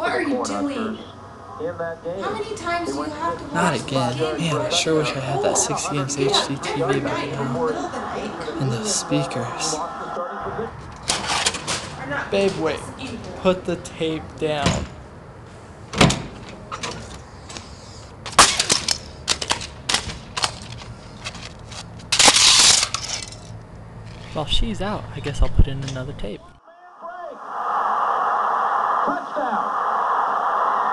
What are you doing? How many times do you have to watch Not again. game? Man, I sure wish I had that 60 inch HD TV by now. the. And those speakers. Babe, wait. Put the tape down. While she's out, I guess I'll put in another tape. Touchdown.